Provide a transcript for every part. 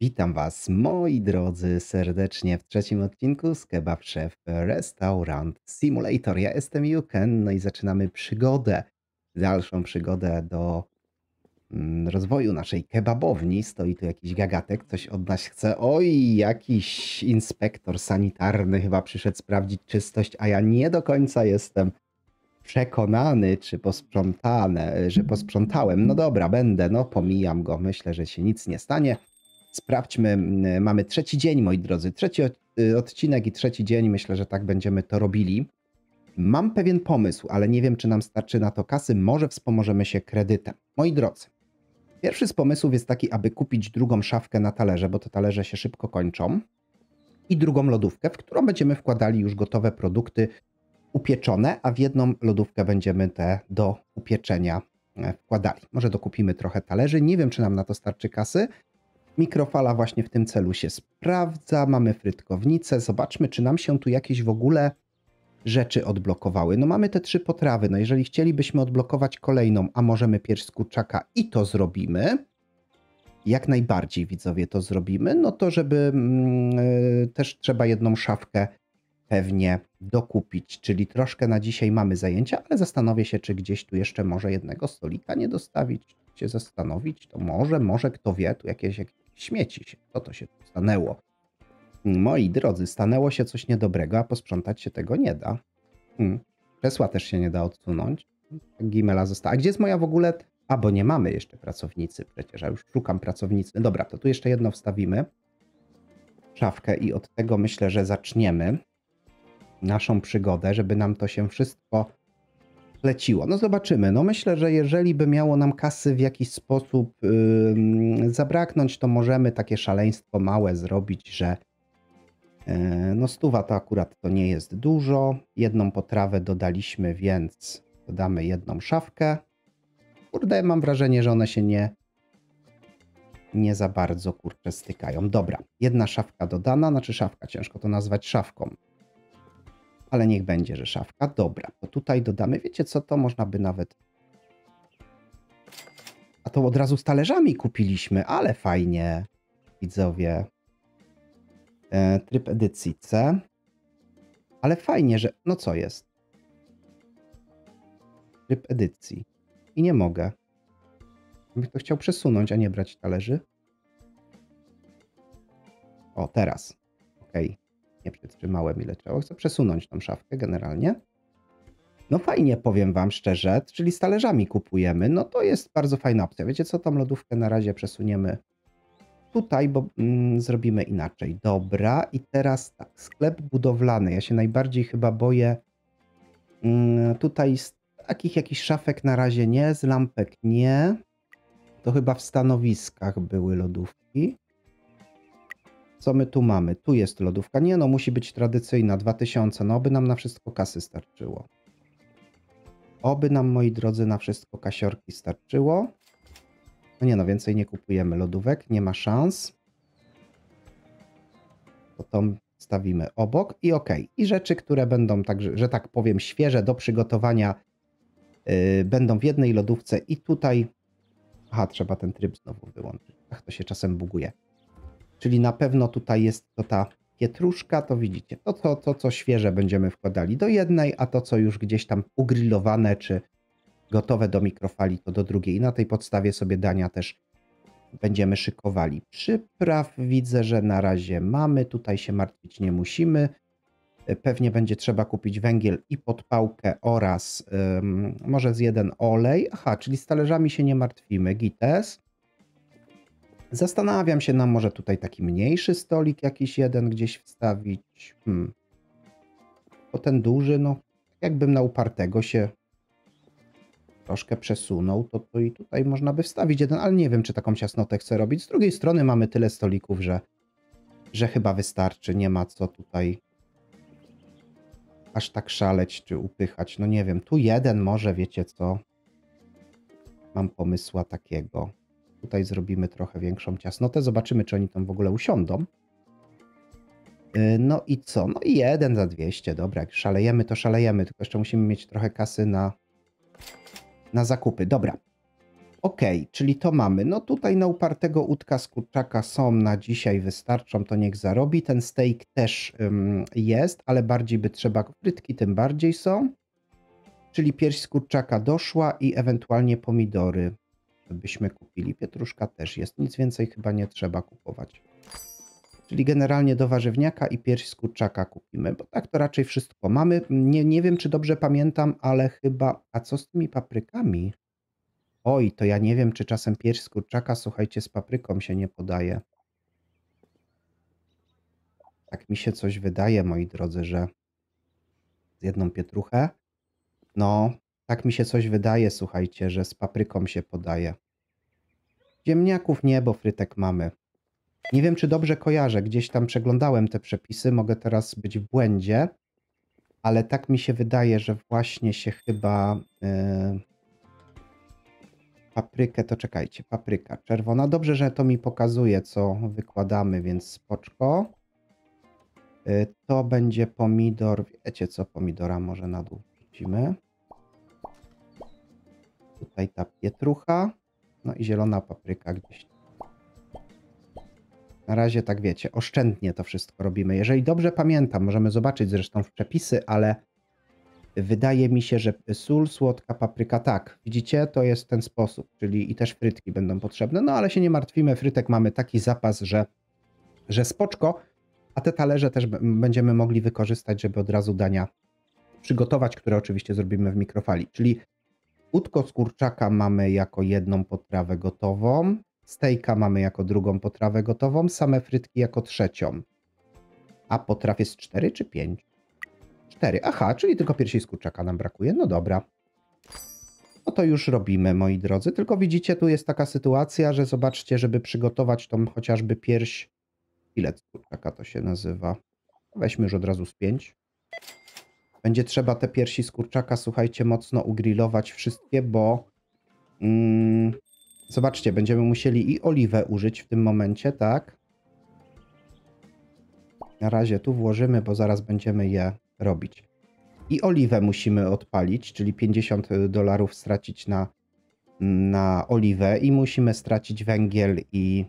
Witam Was, moi drodzy, serdecznie w trzecim odcinku z Kebab Chef Restaurant Simulator. Ja jestem Juken, no i zaczynamy przygodę, dalszą przygodę do mm, rozwoju naszej kebabowni. Stoi tu jakiś gagatek, coś od nas chce. Oj, jakiś inspektor sanitarny chyba przyszedł sprawdzić czystość, a ja nie do końca jestem przekonany, czy posprzątane, że posprzątałem. No dobra, będę, no pomijam go, myślę, że się nic nie stanie. Sprawdźmy, mamy trzeci dzień, moi drodzy. Trzeci y, odcinek i trzeci dzień, myślę, że tak będziemy to robili. Mam pewien pomysł, ale nie wiem, czy nam starczy na to kasy. Może wspomożemy się kredytem. Moi drodzy, pierwszy z pomysłów jest taki, aby kupić drugą szafkę na talerze, bo te talerze się szybko kończą. I drugą lodówkę, w którą będziemy wkładali już gotowe produkty upieczone, a w jedną lodówkę będziemy te do upieczenia e, wkładali. Może dokupimy trochę talerzy. Nie wiem, czy nam na to starczy kasy. Mikrofala właśnie w tym celu się sprawdza. Mamy frytkownicę. Zobaczmy, czy nam się tu jakieś w ogóle rzeczy odblokowały. No mamy te trzy potrawy. No jeżeli chcielibyśmy odblokować kolejną, a możemy pierś z kurczaka i to zrobimy, jak najbardziej widzowie to zrobimy, no to żeby mm, y, też trzeba jedną szafkę pewnie dokupić, czyli troszkę na dzisiaj mamy zajęcia, ale zastanowię się, czy gdzieś tu jeszcze może jednego stolika nie dostawić, się zastanowić, to może, może kto wie, tu jakieś, jakieś śmieci się, co to się stanęło. Moi drodzy, stanęło się coś niedobrego, a posprzątać się tego nie da. Hmm. Krzesła też się nie da odsunąć. Gimela została. A gdzie jest moja w ogóle... A, bo nie mamy jeszcze pracownicy przecież, a już szukam pracownicy. Dobra, to tu jeszcze jedno wstawimy. Szafkę i od tego myślę, że zaczniemy naszą przygodę, żeby nam to się wszystko leciło. No zobaczymy. No myślę, że jeżeli by miało nam kasy w jakiś sposób ym, zabraknąć, to możemy takie szaleństwo małe zrobić, że yy, no stuwa to akurat to nie jest dużo. Jedną potrawę dodaliśmy, więc dodamy jedną szafkę. Kurde, mam wrażenie, że one się nie nie za bardzo kurczę stykają. Dobra, jedna szafka dodana, znaczy szafka, ciężko to nazwać szafką ale niech będzie, że szafka. Dobra, to tutaj dodamy, wiecie co, to można by nawet... A to od razu z talerzami kupiliśmy, ale fajnie, widzowie. E, tryb edycji C. Ale fajnie, że... No co jest? Tryb edycji. I nie mogę. Bym to chciał przesunąć, a nie brać talerzy. O, teraz. Okej. Okay nie przytrzymałem ile trzeba. Chcę przesunąć tą szafkę generalnie. No fajnie, powiem wam szczerze, czyli z talerzami kupujemy. No to jest bardzo fajna opcja. Wiecie co, tą lodówkę na razie przesuniemy tutaj, bo mm, zrobimy inaczej. Dobra, i teraz tak, sklep budowlany. Ja się najbardziej chyba boję mm, tutaj z takich jakichś szafek na razie nie, z lampek nie. To chyba w stanowiskach były lodówki. Co my tu mamy? Tu jest lodówka. Nie no, musi być tradycyjna, 2000. No, by nam na wszystko kasy starczyło. Oby nam, moi drodzy, na wszystko kasiorki starczyło. No nie no, więcej nie kupujemy lodówek, nie ma szans. To tą stawimy obok i ok. I rzeczy, które będą, tak, że, że tak powiem, świeże do przygotowania, yy, będą w jednej lodówce i tutaj... Aha, trzeba ten tryb znowu wyłączyć. Ach, to się czasem buguje. Czyli na pewno tutaj jest to ta pietruszka, to widzicie, to, to, to co świeże będziemy wkładali do jednej, a to co już gdzieś tam ugrillowane czy gotowe do mikrofali to do drugiej. I na tej podstawie sobie dania też będziemy szykowali. Przypraw widzę, że na razie mamy, tutaj się martwić nie musimy. Pewnie będzie trzeba kupić węgiel i podpałkę oraz ym, może z jeden olej. Aha, czyli z talerzami się nie martwimy. Gites. Zastanawiam się, na może tutaj taki mniejszy stolik jakiś jeden gdzieś wstawić. Hmm. Bo ten duży, no jakbym na upartego się troszkę przesunął, to, to i tutaj można by wstawić jeden, ale nie wiem, czy taką ciasnotę chcę robić. Z drugiej strony mamy tyle stolików, że, że chyba wystarczy. Nie ma co tutaj aż tak szaleć czy upychać. No nie wiem, tu jeden może, wiecie co. Mam pomysła takiego. Tutaj zrobimy trochę większą ciasnotę. Zobaczymy, czy oni tam w ogóle usiądą. No i co? No i jeden za 200. Dobra, jak szalejemy, to szalejemy. Tylko jeszcze musimy mieć trochę kasy na, na zakupy. Dobra. Ok, czyli to mamy. No tutaj na upartego łódka z kurczaka są na dzisiaj, wystarczą, to niech zarobi. Ten steak też ym, jest, ale bardziej by trzeba, frytki tym bardziej są. Czyli pierś z kurczaka doszła i ewentualnie pomidory byśmy kupili. Pietruszka też jest, nic więcej chyba nie trzeba kupować. Czyli generalnie do warzywniaka i pierś z kurczaka kupimy, bo tak to raczej wszystko mamy. Nie, nie wiem, czy dobrze pamiętam, ale chyba... A co z tymi paprykami? Oj, to ja nie wiem, czy czasem pierś z kurczaka, słuchajcie, z papryką się nie podaje. Tak mi się coś wydaje, moi drodzy, że z jedną pietruchę. No, tak mi się coś wydaje, słuchajcie, że z papryką się podaje. Ziemniaków nie, bo frytek mamy. Nie wiem, czy dobrze kojarzę. Gdzieś tam przeglądałem te przepisy. Mogę teraz być w błędzie, ale tak mi się wydaje, że właśnie się chyba. Yy... Paprykę to czekajcie. Papryka czerwona. Dobrze, że to mi pokazuje, co wykładamy, więc spoczko. Yy, to będzie pomidor. Wiecie co? Pomidora może na dół wrzucimy. Tutaj ta pietrucha. No i zielona papryka gdzieś na razie tak wiecie, oszczędnie to wszystko robimy. Jeżeli dobrze pamiętam, możemy zobaczyć zresztą w przepisy, ale wydaje mi się, że sól, słodka papryka, tak, widzicie, to jest ten sposób, czyli i też frytki będą potrzebne, no ale się nie martwimy, frytek mamy taki zapas, że, że spoczko, a te talerze też będziemy mogli wykorzystać, żeby od razu dania przygotować, które oczywiście zrobimy w mikrofali, czyli Udko z kurczaka mamy jako jedną potrawę gotową. Stejka mamy jako drugą potrawę gotową, same frytki jako trzecią. A potraw jest 4 czy 5? 4. Aha, czyli tylko piersi z kurczaka nam brakuje. No dobra. No to już robimy, moi drodzy. Tylko widzicie, tu jest taka sytuacja, że zobaczcie, żeby przygotować tą chociażby pierś... Ile z kurczaka to się nazywa? Weźmy już od razu z 5. Będzie trzeba te piersi z kurczaka, słuchajcie, mocno ugrillować wszystkie, bo... Mm, Zobaczcie, będziemy musieli i oliwę użyć w tym momencie, tak? Na razie tu włożymy, bo zaraz będziemy je robić. I oliwę musimy odpalić, czyli 50 dolarów stracić na, na oliwę i musimy stracić węgiel i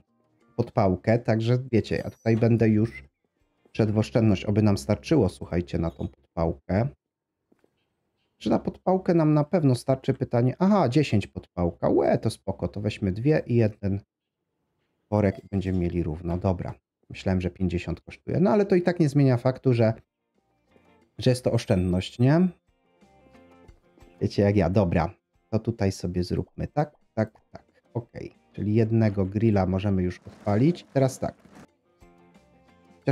podpałkę, także wiecie, ja tutaj będę już przedwoszczędność, oby nam starczyło, słuchajcie, na tą podpałkę. Czy na podpałkę nam na pewno starczy pytanie? Aha, 10 podpałka. Łe, to spoko, to weźmy dwie i jeden worek i będziemy mieli równo. Dobra, myślałem, że 50 kosztuje. No ale to i tak nie zmienia faktu, że, że jest to oszczędność, nie? Wiecie jak ja. Dobra, to tutaj sobie zróbmy tak, tak, tak. Ok, czyli jednego grilla możemy już odpalić. Teraz tak.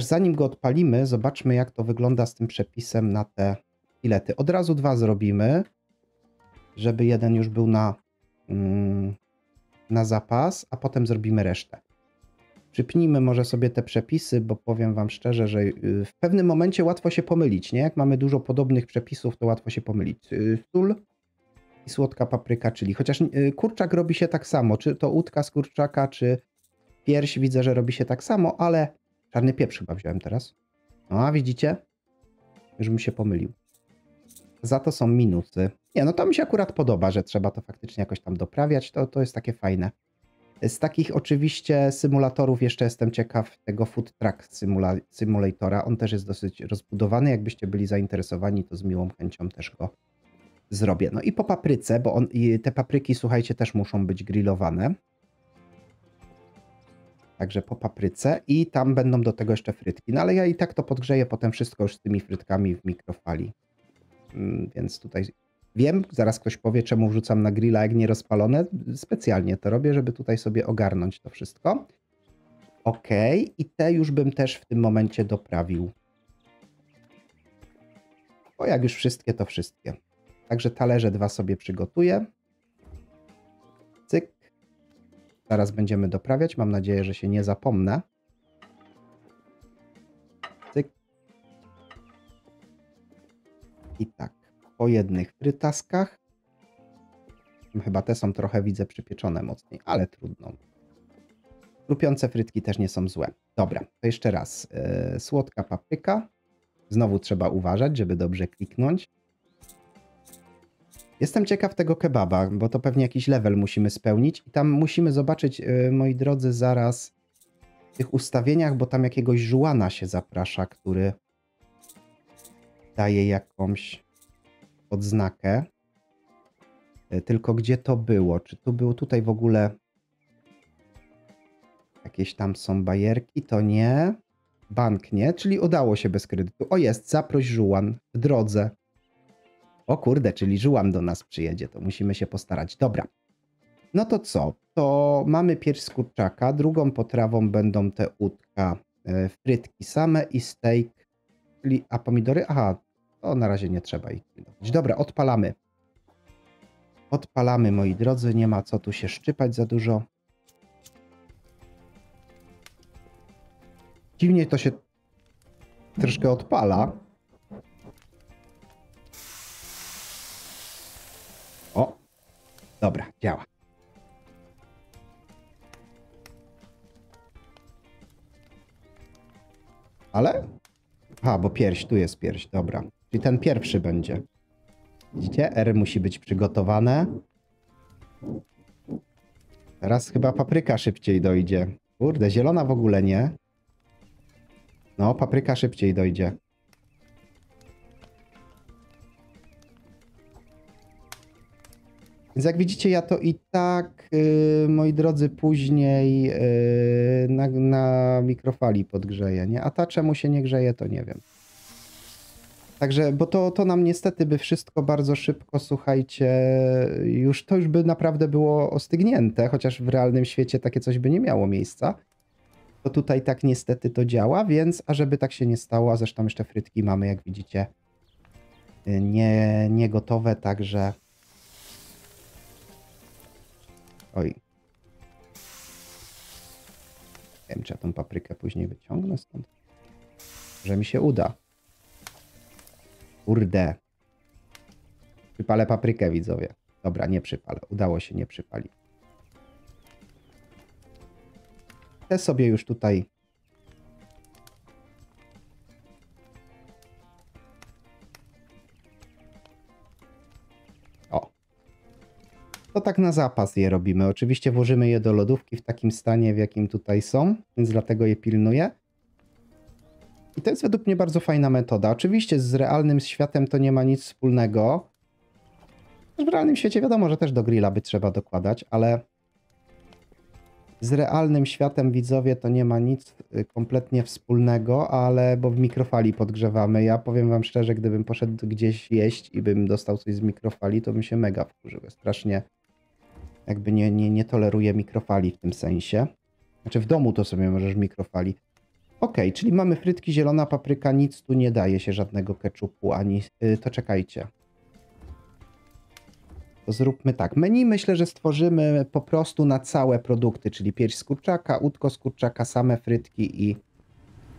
Zanim go odpalimy, zobaczmy jak to wygląda z tym przepisem na te filety. Od razu dwa zrobimy, żeby jeden już był na, mm, na zapas, a potem zrobimy resztę. Przypnijmy może sobie te przepisy, bo powiem Wam szczerze, że y, w pewnym momencie łatwo się pomylić, nie? Jak mamy dużo podobnych przepisów, to łatwo się pomylić. Y, sól i słodka papryka, czyli chociaż y, kurczak robi się tak samo, czy to łódka z kurczaka, czy pierś widzę, że robi się tak samo, ale czarny pieprz chyba wziąłem teraz. No a widzicie? Już bym się pomylił. Za to są minusy. Nie, no to mi się akurat podoba, że trzeba to faktycznie jakoś tam doprawiać. To, to jest takie fajne. Z takich oczywiście symulatorów jeszcze jestem ciekaw tego Food Truck simula Simulatora. On też jest dosyć rozbudowany. Jakbyście byli zainteresowani, to z miłą chęcią też go zrobię. No i po papryce, bo on, te papryki, słuchajcie, też muszą być grillowane. Także po papryce i tam będą do tego jeszcze frytki. No ale ja i tak to podgrzeję potem wszystko już z tymi frytkami w mikrofali. Mm, więc tutaj wiem, zaraz ktoś powie, czemu wrzucam na grilla jak nie rozpalone. Specjalnie to robię, żeby tutaj sobie ogarnąć to wszystko. Ok, i te już bym też w tym momencie doprawił. Bo jak już wszystkie, to wszystkie. Także talerze dwa sobie przygotuję. Zaraz będziemy doprawiać. Mam nadzieję, że się nie zapomnę. I tak, po jednych frytaskach. Chyba te są trochę, widzę, przypieczone mocniej, ale trudno. Lupiące frytki też nie są złe. Dobra, to jeszcze raz. Yy, słodka papryka. Znowu trzeba uważać, żeby dobrze kliknąć. Jestem ciekaw tego kebaba, bo to pewnie jakiś level musimy spełnić i tam musimy zobaczyć, yy, moi drodzy, zaraz w tych ustawieniach, bo tam jakiegoś żułana się zaprasza, który daje jakąś odznakę. Yy, Tylko gdzie to było? Czy tu było tutaj w ogóle jakieś tam są bajerki? To nie. Bank nie, czyli udało się bez kredytu. O jest, zaproś żułan w drodze. O kurde, czyli żułan do nas przyjedzie, to musimy się postarać. Dobra. No to co? To mamy pierś z kurczaka, drugą potrawą będą te udka, e, frytki same i steak, czyli, a pomidory? Aha, to na razie nie trzeba ich. Dobra, odpalamy. Odpalamy, moi drodzy, nie ma co tu się szczypać za dużo. Dziwnie to się troszkę odpala. Dobra, działa. Ale? A, bo pierś, tu jest pierś, dobra. Czyli ten pierwszy będzie. Widzicie? R musi być przygotowane. Teraz chyba papryka szybciej dojdzie. Kurde, zielona w ogóle nie. No, papryka szybciej dojdzie. Więc jak widzicie, ja to i tak, yy, moi drodzy, później yy, na, na mikrofali podgrzeję, nie? A ta czemu się nie grzeje, to nie wiem. Także, bo to, to nam niestety by wszystko bardzo szybko, słuchajcie, już to już by naprawdę było ostygnięte, chociaż w realnym świecie takie coś by nie miało miejsca. To tutaj tak niestety to działa, więc, a żeby tak się nie stało, a zresztą jeszcze frytki mamy, jak widzicie, yy, nie, nie gotowe, także... Oj. Nie wiem, czy ja tą paprykę później wyciągnę stąd. Że mi się uda. Kurde. Przypalę paprykę, widzowie. Dobra, nie przypalę. Udało się nie przypalić. Te sobie już tutaj To tak na zapas je robimy. Oczywiście włożymy je do lodówki w takim stanie, w jakim tutaj są, więc dlatego je pilnuję. I to jest według mnie bardzo fajna metoda. Oczywiście z realnym światem to nie ma nic wspólnego. W realnym świecie wiadomo, że też do grilla by trzeba dokładać, ale z realnym światem widzowie to nie ma nic y, kompletnie wspólnego, ale bo w mikrofali podgrzewamy. Ja powiem wam szczerze, gdybym poszedł gdzieś jeść i bym dostał coś z mikrofali, to bym się mega wkurzył. Strasznie jakby nie, nie, nie toleruję mikrofali w tym sensie. Znaczy w domu to sobie możesz mikrofali. Ok, czyli mamy frytki, zielona papryka, nic tu nie daje się żadnego keczupu, ani... Yy, to czekajcie. To zróbmy tak. Menu myślę, że stworzymy po prostu na całe produkty, czyli pierś z kurczaka, udko z kurczaka, same frytki i...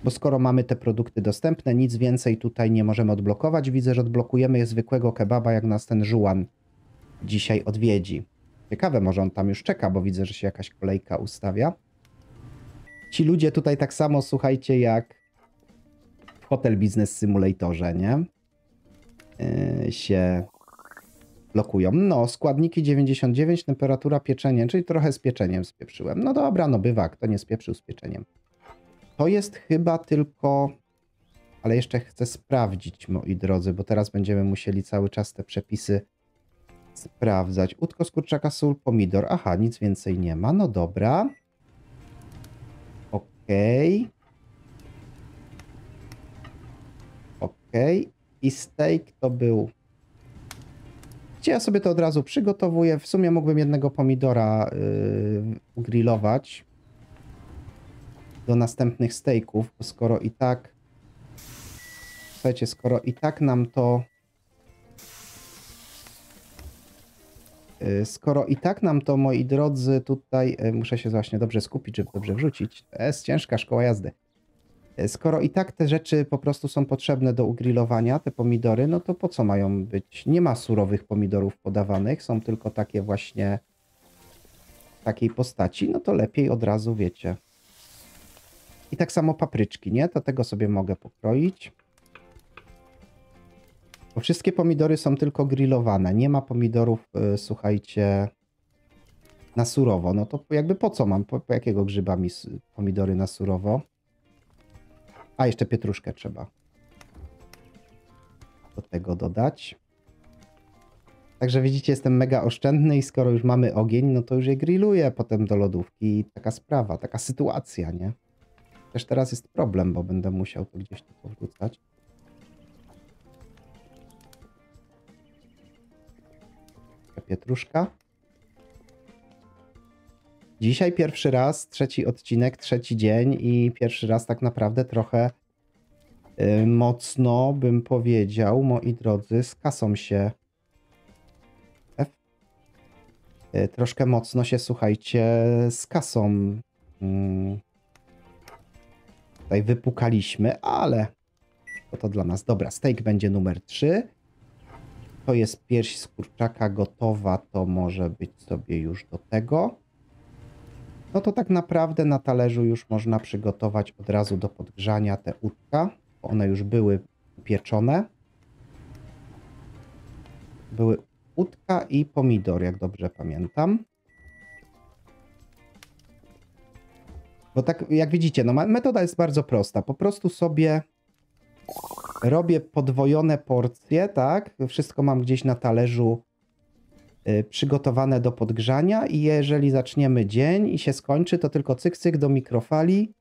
Bo skoro mamy te produkty dostępne, nic więcej tutaj nie możemy odblokować. Widzę, że odblokujemy zwykłego kebaba, jak nas ten żułan dzisiaj odwiedzi. Ciekawe, może on tam już czeka, bo widzę, że się jakaś kolejka ustawia. Ci ludzie tutaj tak samo, słuchajcie, jak w Hotel Business Simulatorze, nie? Yy, się blokują. No, składniki 99, temperatura pieczenie, czyli trochę z pieczeniem spieprzyłem. No dobra, no bywa, kto nie spieprzył z pieczeniem. To jest chyba tylko... Ale jeszcze chcę sprawdzić, moi drodzy, bo teraz będziemy musieli cały czas te przepisy sprawdzać. Utko z kurczaka, sól, pomidor. Aha, nic więcej nie ma. No dobra. Okej. Okej. I steak to był... Gdzie ja sobie to od razu przygotowuję. W sumie mógłbym jednego pomidora yy, grillować do następnych steaków, bo skoro i tak... Słuchajcie, skoro i tak nam to... Skoro i tak nam to, moi drodzy, tutaj yy, muszę się właśnie dobrze skupić, żeby dobrze wrzucić. To jest ciężka szkoła jazdy. Yy, Skoro i tak te rzeczy po prostu są potrzebne do ugrillowania, te pomidory, no to po co mają być? Nie ma surowych pomidorów podawanych, są tylko takie właśnie takiej postaci, no to lepiej od razu wiecie. I tak samo papryczki, nie? To tego sobie mogę pokroić. Wszystkie pomidory są tylko grillowane. Nie ma pomidorów, y, słuchajcie, na surowo. No to jakby po co mam? Po, po jakiego grzyba mi pomidory na surowo? A, jeszcze pietruszkę trzeba do tego dodać. Także widzicie, jestem mega oszczędny i skoro już mamy ogień, no to już je grilluję potem do lodówki. Taka sprawa, taka sytuacja, nie? Też teraz jest problem, bo będę musiał to gdzieś tu powrzucać. Pietruszka. Dzisiaj pierwszy raz, trzeci odcinek, trzeci dzień i pierwszy raz tak naprawdę trochę y, mocno bym powiedział, moi drodzy, z kasą się. Y, troszkę mocno się, słuchajcie, z kasą mm, tutaj wypukaliśmy, ale to to dla nas. Dobra, steak będzie numer 3. To jest pierś z kurczaka gotowa, to może być sobie już do tego. No to tak naprawdę na talerzu już można przygotować od razu do podgrzania te udka, bo one już były pieczone. Były udka i pomidor, jak dobrze pamiętam. Bo tak jak widzicie, no metoda jest bardzo prosta. Po prostu sobie robię podwojone porcje, tak? Wszystko mam gdzieś na talerzu y, przygotowane do podgrzania i jeżeli zaczniemy dzień i się skończy, to tylko cyk cyk do mikrofali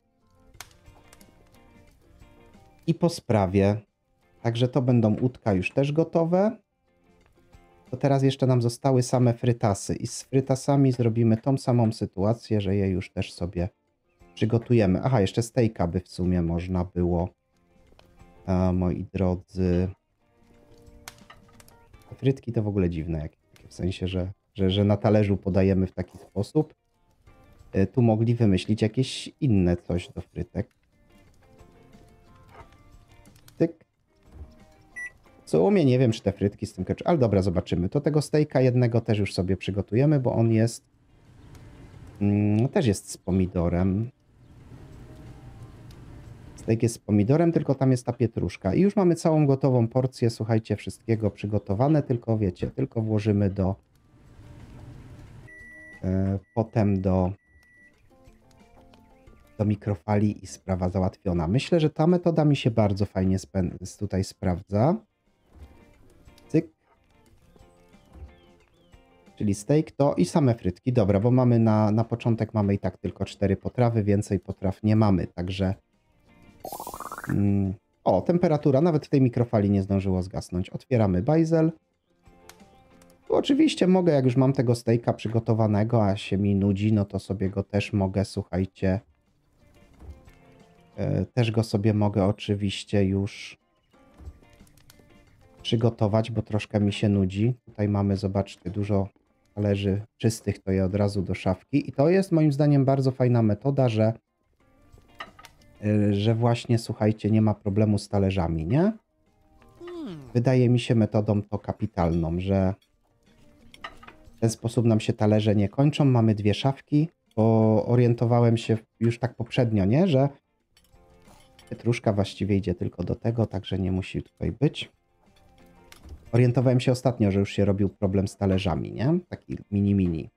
i po sprawie. Także to będą udka już też gotowe. To teraz jeszcze nam zostały same frytasy i z frytasami zrobimy tą samą sytuację, że je już też sobie przygotujemy. Aha, jeszcze stejka by w sumie można było, a, moi drodzy. Frytki to w ogóle dziwne, w sensie, że, że, że na talerzu podajemy w taki sposób. Y, Tu mogli wymyślić jakieś inne coś do frytek. Tyk. W sumie nie wiem, czy te frytki z tym ketchup, ale dobra, zobaczymy. To tego stejka jednego też już sobie przygotujemy, bo on jest mm, też jest z pomidorem. Steak jest z pomidorem, tylko tam jest ta pietruszka. I już mamy całą gotową porcję, słuchajcie, wszystkiego przygotowane, tylko wiecie, tylko włożymy do e, potem do do mikrofali i sprawa załatwiona. Myślę, że ta metoda mi się bardzo fajnie tutaj sprawdza. Cyk. Czyli steak to i same frytki. Dobra, bo mamy na, na początek mamy i tak tylko cztery potrawy, więcej potraw nie mamy, także o, temperatura nawet w tej mikrofali nie zdążyło zgasnąć. Otwieramy bajzel. Tu oczywiście mogę, jak już mam tego steaka przygotowanego, a się mi nudzi, no to sobie go też mogę, słuchajcie, e, też go sobie mogę oczywiście już przygotować, bo troszkę mi się nudzi. Tutaj mamy, zobaczcie, dużo talerzy czystych, to je od razu do szafki. I to jest moim zdaniem bardzo fajna metoda, że, że właśnie, słuchajcie, nie ma problemu z talerzami, nie? Wydaje mi się metodą to kapitalną, że w ten sposób nam się talerze nie kończą. Mamy dwie szafki, bo orientowałem się już tak poprzednio, nie? Że pietruszka właściwie idzie tylko do tego, także nie musi tutaj być. Orientowałem się ostatnio, że już się robił problem z talerzami, nie? Taki mini mini.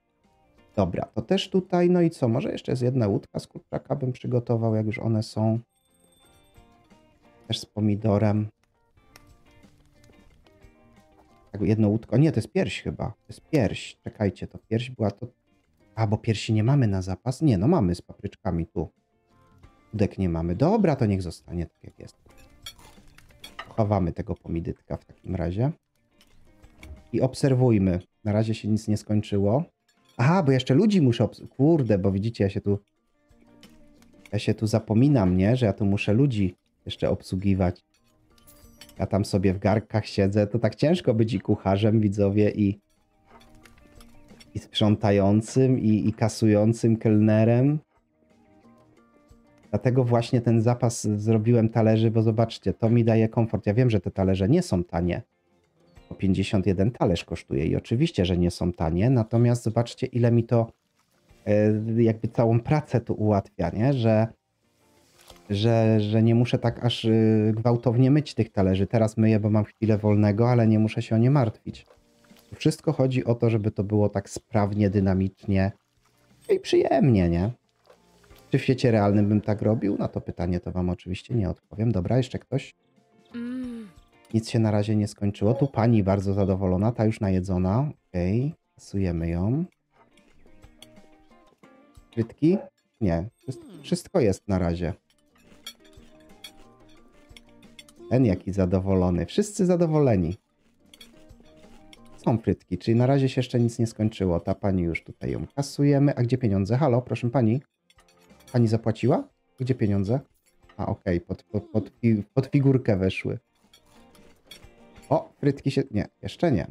Dobra, to też tutaj, no i co? Może jeszcze z jedna łódka z kurczaka bym przygotował, jak już one są. Też z pomidorem. Tak, jedno łódko. Nie, to jest pierś chyba. To jest pierś. Czekajcie, to pierś była to... A, bo piersi nie mamy na zapas? Nie, no mamy z papryczkami tu. Udek nie mamy. Dobra, to niech zostanie tak jak jest. Chowamy tego pomidytka w takim razie. I obserwujmy. Na razie się nic nie skończyło. Aha, bo jeszcze ludzi muszę obs- Kurde, bo widzicie, ja się tu... Ja się tu zapominam, nie? Że ja tu muszę ludzi jeszcze obsługiwać. Ja tam sobie w garkach siedzę. To tak ciężko być i kucharzem, widzowie, i... I sprzątającym, i, i kasującym kelnerem. Dlatego właśnie ten zapas zrobiłem talerzy, bo zobaczcie, to mi daje komfort. Ja wiem, że te talerze nie są tanie. Bo 51 talerz kosztuje i oczywiście, że nie są tanie, natomiast zobaczcie, ile mi to e, jakby całą pracę tu ułatwia, nie? Że że, że nie muszę tak aż y, gwałtownie myć tych talerzy. Teraz myję, bo mam chwilę wolnego, ale nie muszę się o nie martwić. Wszystko chodzi o to, żeby to było tak sprawnie, dynamicznie i przyjemnie, nie? Czy w świecie realnym bym tak robił? Na to pytanie to wam oczywiście nie odpowiem. Dobra, jeszcze ktoś? Mm. Nic się na razie nie skończyło. Tu pani bardzo zadowolona, ta już najedzona. Okej, kasujemy ją. Frytki? Nie, wszyst- wszystko jest na razie. Ten jaki zadowolony. Wszyscy zadowoleni. Są frytki, czyli na razie się jeszcze nic nie skończyło. Ta pani już tutaj ją kasujemy. A gdzie pieniądze? Halo, proszę pani. Pani zapłaciła? Gdzie pieniądze? A okej, pod, pod, pod, fi- pod figurkę weszły. O, frytki się. Nie, jeszcze nie.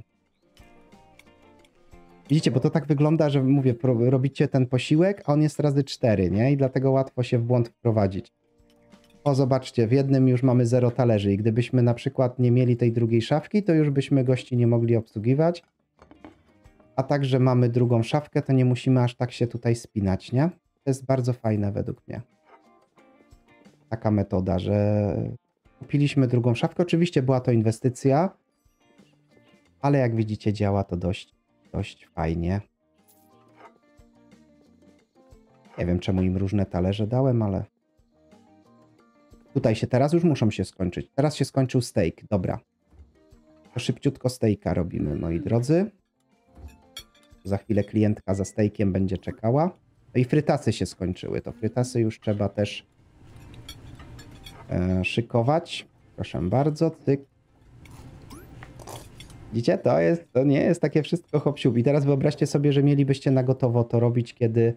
Widzicie, bo to tak wygląda, że mówię, robicie ten posiłek, a on jest razy cztery, nie? I dlatego łatwo się w błąd wprowadzić. O, zobaczcie, w jednym już mamy zero talerzy i gdybyśmy na przykład nie mieli tej drugiej szafki, to już byśmy gości nie mogli obsługiwać. A także mamy drugą szafkę, to nie musimy aż tak się tutaj spinać, nie? To jest bardzo fajne według mnie. Taka metoda, że kupiliśmy drugą szafkę. Oczywiście była to inwestycja, ale jak widzicie działa to dość, dość fajnie. Nie wiem czemu im różne talerze dałem, ale tutaj się teraz już muszą się skończyć. Teraz się skończył steak, dobra. To szybciutko steaka robimy, moi drodzy. Za chwilę klientka za steakiem będzie czekała. No i frytasy się skończyły. To frytasy już trzeba też szykować. Proszę bardzo, cyk. Widzicie, to, jest, to nie jest takie wszystko hop I teraz wyobraźcie sobie, że mielibyście na gotowo to robić, kiedy,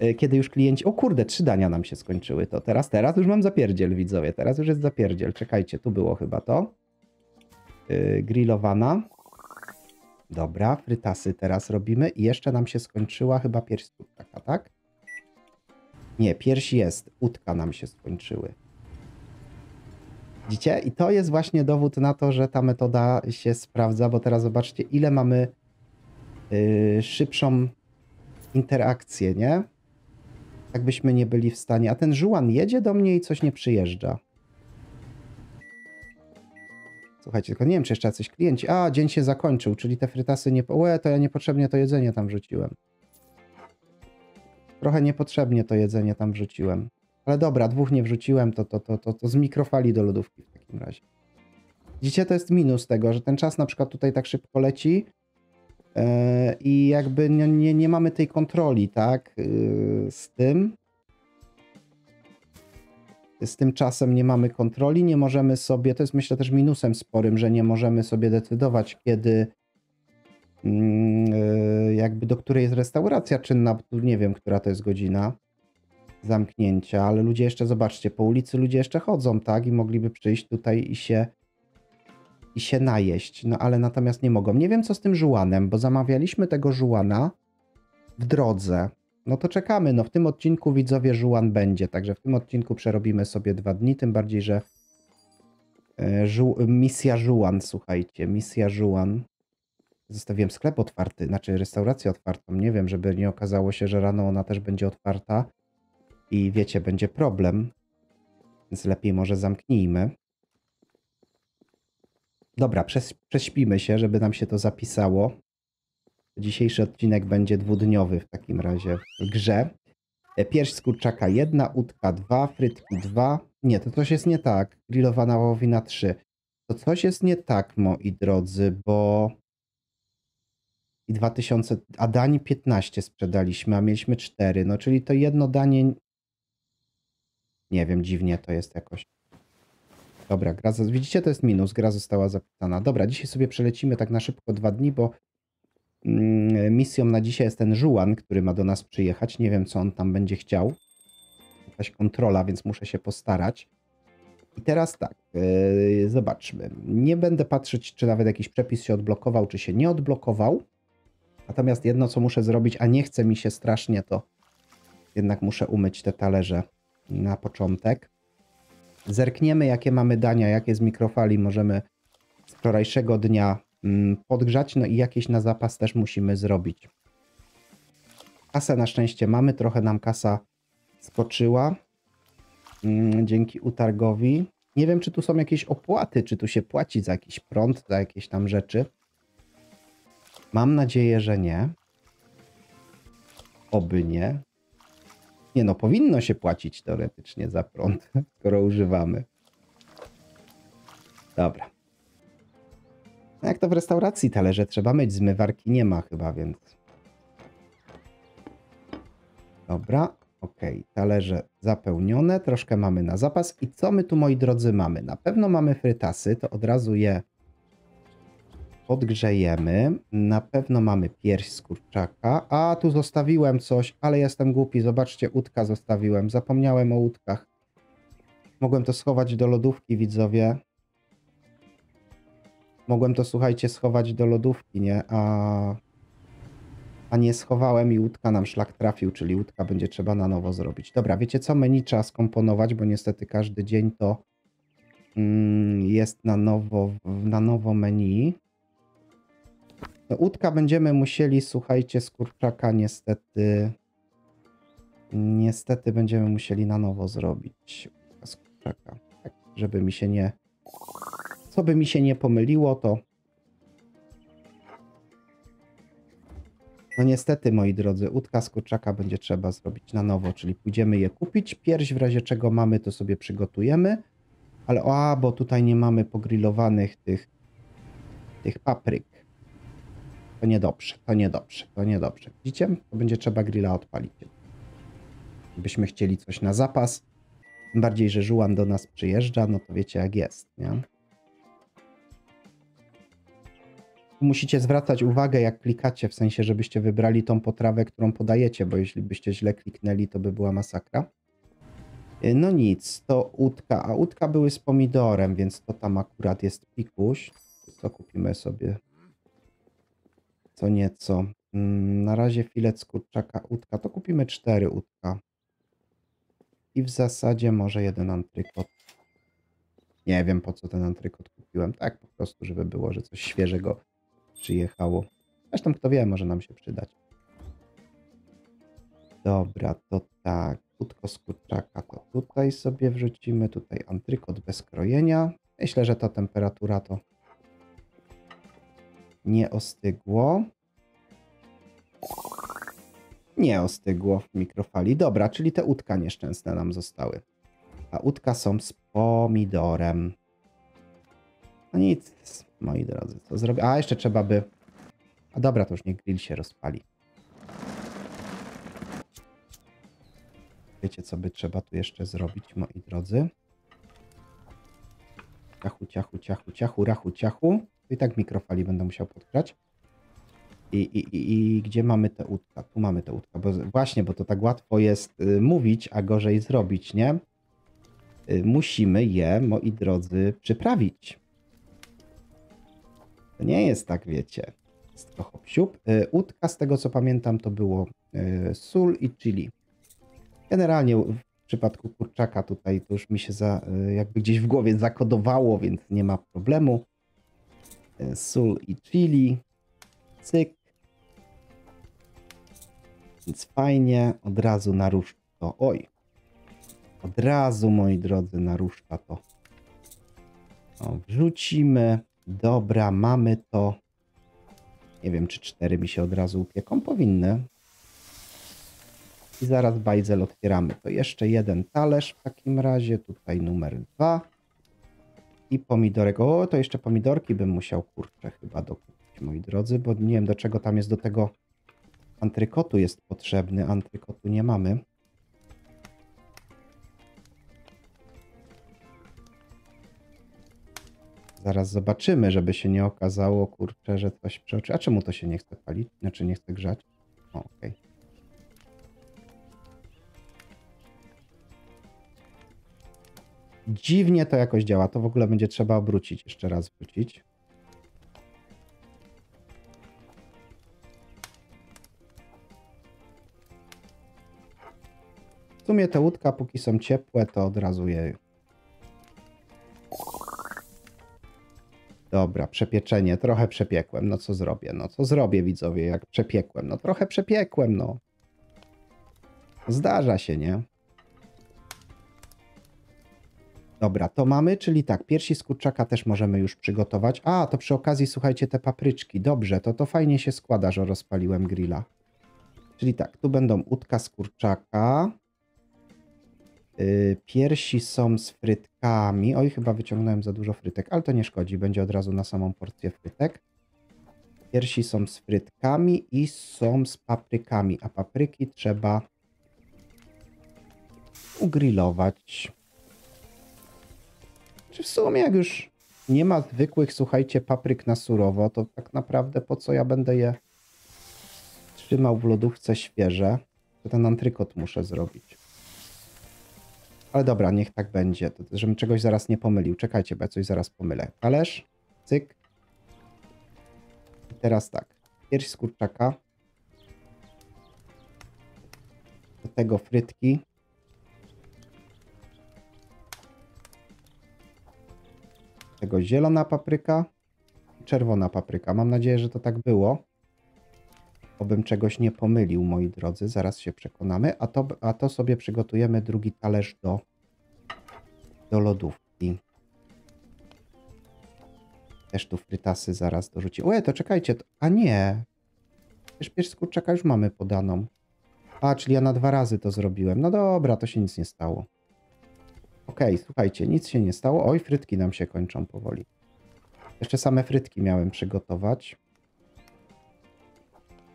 e, kiedy już klienci... O kurde, trzy dania nam się skończyły. To teraz, teraz już mam zapierdziel, widzowie. Teraz już jest zapierdziel. Czekajcie, tu było chyba to. Yy, grillowana. Dobra, frytasy teraz robimy. I jeszcze nam się skończyła chyba pierś kurczaka, tak? Nie, pierś jest. Utka nam się skończyły. Widzicie? I to jest właśnie dowód na to, że ta metoda się sprawdza, bo teraz zobaczcie, ile mamy yy, szybszą interakcję, nie? Tak byśmy nie byli w stanie. A ten żułan jedzie do mnie i coś nie przyjeżdża. Słuchajcie, tylko nie wiem, czy jeszcze jacyś klienci. A, dzień się zakończył, czyli te frytasy nie... Łe, to ja niepotrzebnie to jedzenie tam wrzuciłem. Trochę niepotrzebnie to jedzenie tam wrzuciłem. Ale dobra, dwóch nie wrzuciłem, to, to, to, to, to z mikrofali do lodówki w takim razie. Widzicie, to jest minus tego, że ten czas na przykład tutaj tak szybko leci yy, i jakby nie, nie, nie mamy tej kontroli, tak, yy, z tym. Z tym czasem nie mamy kontroli, nie możemy sobie, to jest myślę też minusem sporym, że nie możemy sobie decydować, kiedy mm, yy, jakby do której jest restauracja czynna, nie wiem, która to jest godzina zamknięcia, ale ludzie jeszcze, zobaczcie, po ulicy ludzie jeszcze chodzą, tak, i mogliby przyjść tutaj i się i się najeść, no ale natomiast nie mogą. Nie wiem, co z tym żułanem, bo zamawialiśmy tego żułana w drodze. No to czekamy, no w tym odcinku widzowie żułan będzie, także w tym odcinku przerobimy sobie dwa dni, tym bardziej, że e, żu misja żułan, słuchajcie, misja żułan. Zostawiłem sklep otwarty, znaczy restaurację otwartą, nie wiem, żeby nie okazało się, że rano ona też będzie otwarta i wiecie, będzie problem, więc lepiej może zamknijmy. Dobra, prześpimy się, żeby nam się to zapisało. Dzisiejszy odcinek będzie dwudniowy w takim razie w grze. E, Pierś z kurczaka jedna, udka dwa, frytki dwa. Nie, to coś jest nie tak. Grillowana wołowina trzy. To coś jest nie tak, moi drodzy, bo i 2000, a dań 15 sprzedaliśmy, a mieliśmy 4. No czyli to jedno danie nie wiem, dziwnie to jest jakoś. Dobra, gra, widzicie, to jest minus, gra została zapisana. Dobra, dzisiaj sobie przelecimy tak na szybko dwa dni, bo mm, misją na dzisiaj jest ten żułan, który ma do nas przyjechać. Nie wiem, co on tam będzie chciał. Jakaś kontrola, więc muszę się postarać. I teraz tak, yy, zobaczmy. Nie będę patrzeć, czy nawet jakiś przepis się odblokował, czy się nie odblokował. Natomiast jedno, co muszę zrobić, a nie chce mi się strasznie, to jednak muszę umyć te talerze na początek. Zerkniemy, jakie mamy dania, jakie z mikrofali możemy z wczorajszego dnia mm, podgrzać, no i jakieś na zapas też musimy zrobić. Kasę na szczęście mamy, trochę nam kasa spoczyła. mm, dzięki utargowi. Nie wiem, czy tu są jakieś opłaty, czy tu się płaci za jakiś prąd, za jakieś tam rzeczy. Mam nadzieję, że nie. Oby nie. Nie no, powinno się płacić teoretycznie za prąd, skoro używamy. Dobra. No jak to w restauracji talerze trzeba mieć, zmywarki nie ma chyba, więc... Dobra, ok, talerze zapełnione, troszkę mamy na zapas. I co my tu, moi drodzy, mamy? Na pewno mamy frytasy, to od razu je podgrzejemy. Na pewno mamy pierś z kurczaka. A, tu zostawiłem coś, ale jestem głupi. Zobaczcie, łódka zostawiłem. Zapomniałem o łódkach. Mogłem to schować do lodówki, widzowie. Mogłem to, słuchajcie, schować do lodówki, nie? A, a nie schowałem i łódka nam szlak trafił, czyli łódka będzie trzeba na nowo zrobić. Dobra, wiecie co? Menu trzeba skomponować, bo niestety każdy dzień to mm, jest na nowo, na nowo menu. No, będziemy musieli, słuchajcie, z kurczaka niestety niestety będziemy musieli na nowo zrobić z kurczaka. Tak, żeby mi się nie co by mi się nie pomyliło, to No niestety, moi drodzy, łódka z kurczaka będzie trzeba zrobić na nowo, czyli pójdziemy je kupić. Pierś w razie czego mamy, to sobie przygotujemy. Ale a, bo tutaj nie mamy pogrillowanych tych, tych papryk. To niedobrze, to niedobrze, to niedobrze. Widzicie? To będzie trzeba grilla odpalić. Gdybyśmy chcieli coś na zapas, tym bardziej, że żułan do nas przyjeżdża, no to wiecie jak jest, nie? musicie zwracać uwagę, jak klikacie, w sensie, żebyście wybrali tą potrawę, którą podajecie, bo jeśli byście źle kliknęli, to by była masakra. Y, no nic, to łódka, a łódka były z pomidorem, więc to tam akurat jest pikuś. To kupimy sobie co nieco. Mm, na razie filet z kurczaka, łódka, to kupimy cztery łódka. I w zasadzie może jeden antrykot. Nie wiem po co ten antrykot kupiłem. Tak po prostu, żeby było, że coś świeżego przyjechało. Zresztą kto wie, może nam się przydać. Dobra, to tak. Kutko z kurczaka to tutaj sobie wrzucimy. Tutaj antrykot bez krojenia. Myślę, że ta temperatura to nie ostygło. Nie ostygło w mikrofali. Dobra, czyli te łódka nieszczęsne nam zostały. A łódka są z pomidorem. No nic, moi drodzy, co zrobię? A, jeszcze trzeba by... A dobra, to już niech grill się rozpali. Wiecie, co by trzeba tu jeszcze zrobić, moi drodzy? Ciachu, ciachu, ciachu, ciachu, rachu, ciachu. I tak mikrofali będę musiał podgrzać. I, i, i, I gdzie mamy te łódka? Tu mamy te łódka. Bo właśnie, bo to tak łatwo jest y, mówić, a gorzej zrobić, nie? Y, musimy je, moi drodzy, przyprawić. To nie jest tak, wiecie. Jest to hop siup. Y, Łódka, z tego co pamiętam, to było sól i chili. Generalnie w przypadku kurczaka tutaj to już mi się za, jakby gdzieś w głowie zakodowało, więc nie ma problemu. Sól i chili. Cyk. Więc fajnie, od razu narusz to. Oj. Od razu, moi drodzy, naruszka to. O, wrzucimy. Dobra, mamy to. Nie wiem, czy cztery mi się od razu upieką. Powinny. I zaraz bajzel otwieramy. To jeszcze jeden talerz w takim razie. Tutaj numer dwa. I pomidorek. O, to jeszcze pomidorki bym musiał, kurczę, chyba dokupić, moi drodzy, bo nie wiem, do czego tam jest do tego antrykotu jest potrzebny. Antrykotu nie mamy. Zaraz zobaczymy, żeby się nie okazało, kurczę, że coś przeoczy. A czemu to się nie chce palić? Znaczy nie chce grzać? okej. Okay. Dziwnie to jakoś działa. To w ogóle będzie trzeba obrócić. Jeszcze raz wrócić. W sumie te łódka, póki są ciepłe, to od razu je Dobra, przepieczenie, trochę przepiekłem, no co zrobię, no co zrobię widzowie, jak przepiekłem, no trochę przepiekłem, no. Zdarza się, nie? Dobra, to mamy, czyli tak, piersi z kurczaka też możemy już przygotować. A, to przy okazji, słuchajcie, te papryczki. Dobrze, to to fajnie się składa, że rozpaliłem grilla. Czyli tak, tu będą udka z kurczaka. Yy, piersi są z frytkami. Oj, chyba wyciągnąłem za dużo frytek, ale to nie szkodzi, będzie od razu na samą porcję frytek. Piersi są z frytkami i są z paprykami, a papryki trzeba ugrillować. Czy w sumie jak już nie ma zwykłych, słuchajcie, papryk na surowo, to tak naprawdę po co ja będę je trzymał w lodówce świeże? To ten antrykot muszę zrobić. Ale dobra, niech tak będzie, to, żebym czegoś zaraz nie pomylił. Czekajcie, bo ja coś zaraz pomylę. Talerz, cyk. I teraz tak, pierś z kurczaka. Do tego frytki. Tego zielona papryka czerwona papryka. Mam nadzieję, że to tak było. Obym czegoś nie pomylił, moi drodzy. Zaraz się przekonamy. A to, a to sobie przygotujemy drugi talerz do, do lodówki. Też tu frytasy zaraz dorzuci. Ue, to czekajcie. A nie. Przecież pierś z już mamy podaną. A, czyli ja na dwa razy to zrobiłem. No dobra, to się nic nie stało. Okej, okay, słuchajcie, nic się nie stało. Oj, frytki nam się kończą powoli. Jeszcze same frytki miałem przygotować